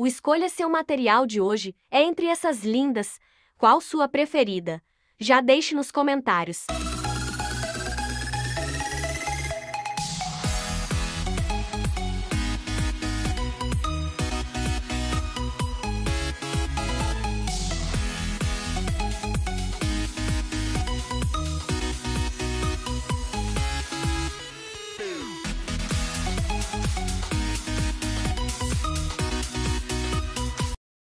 O Escolha Seu Material de hoje é entre essas lindas. Qual sua preferida? Já deixe nos comentários.